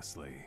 honestly.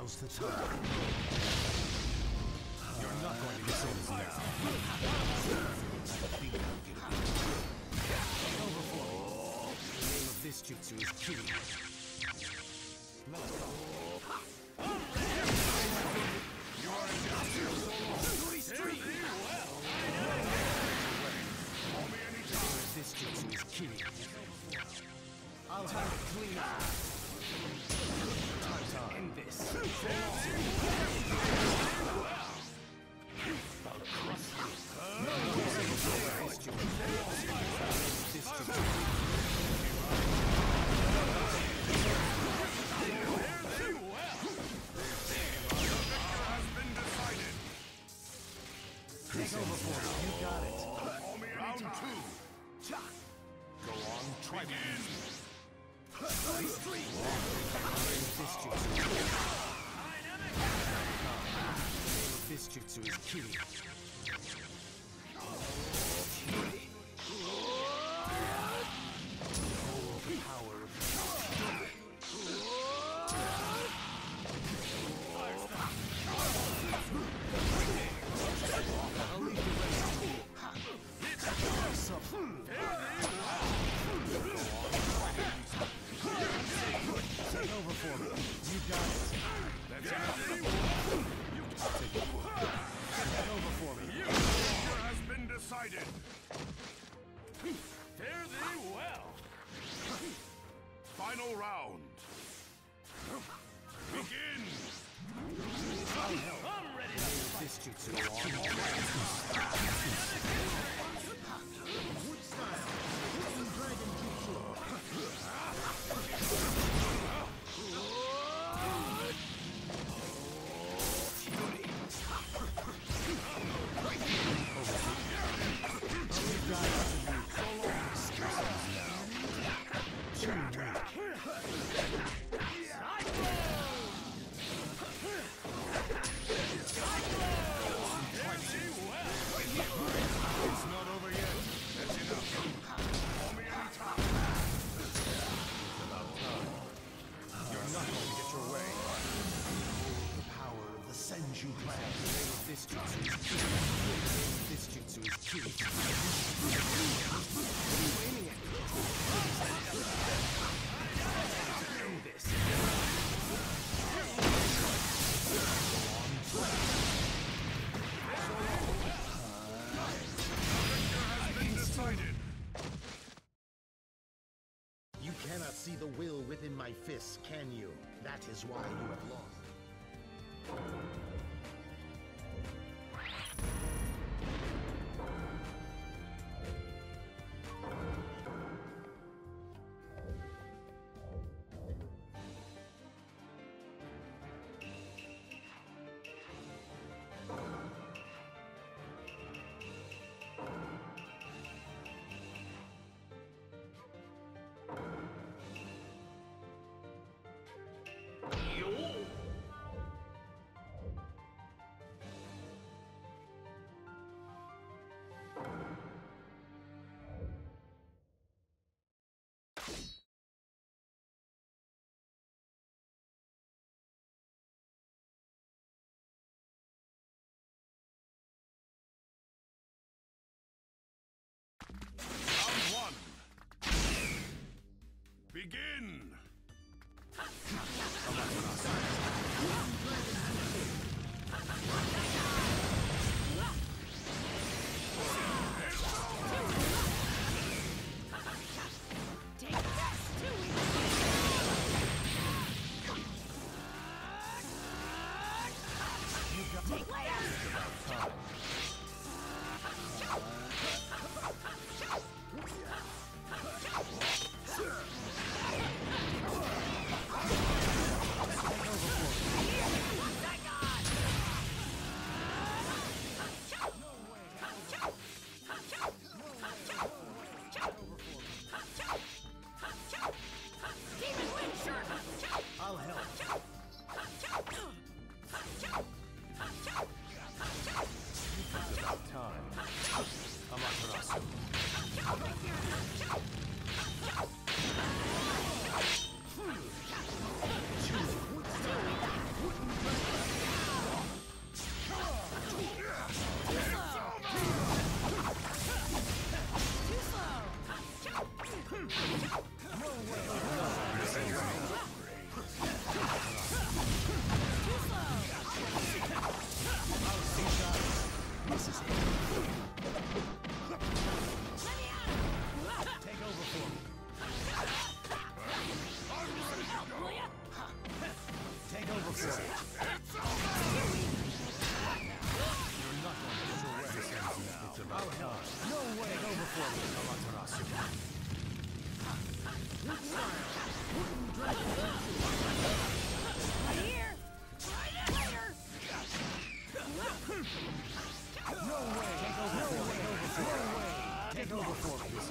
Now's the time. You're not going to get this now. I think I'm getting it. Over for. The name of this jutsu is Ki. Let us go. This jutsu is Ki. I'll have it clean up. Time this. This jutsu is Ki. The power of I'll leave the rest to you. Take over for me. You got it. That's it. Been decided. Fare thee well. Final round. Begin. This jutsu is Ki. cannot see the will within my fists, can you? That is why you have lost. begin! Yeah.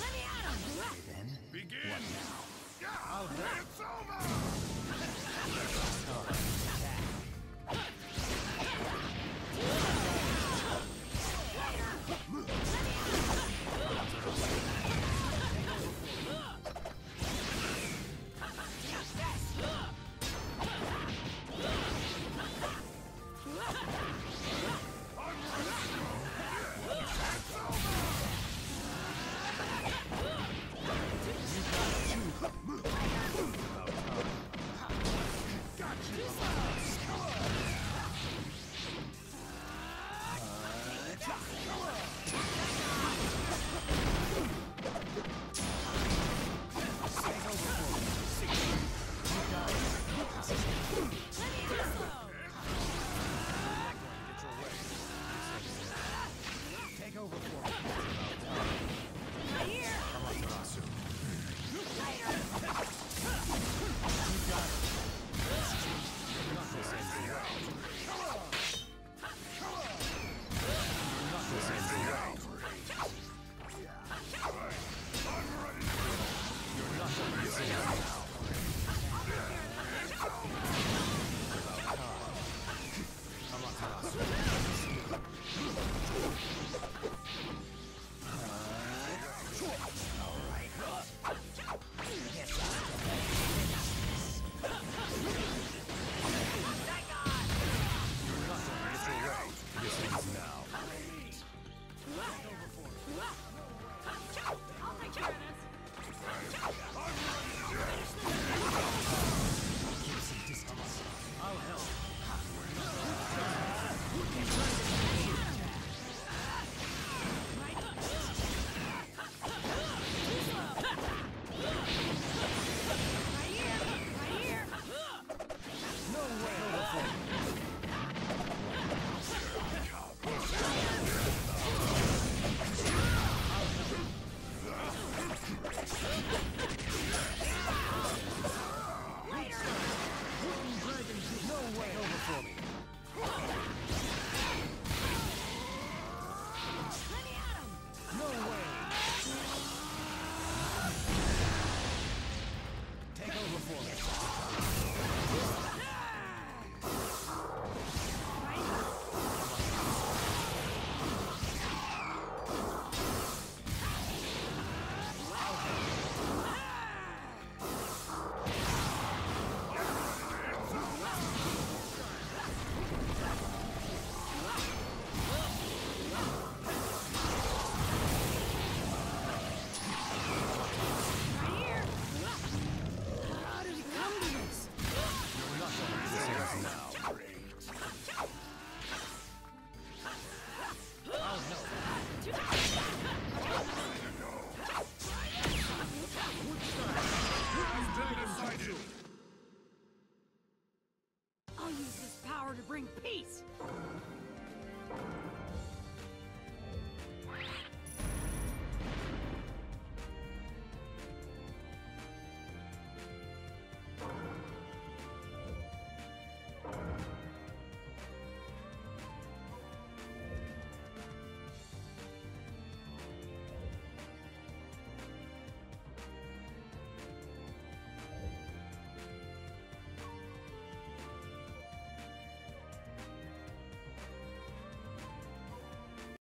Let me out! him! Then? Begin! What now? Yeah, It's over! Attack.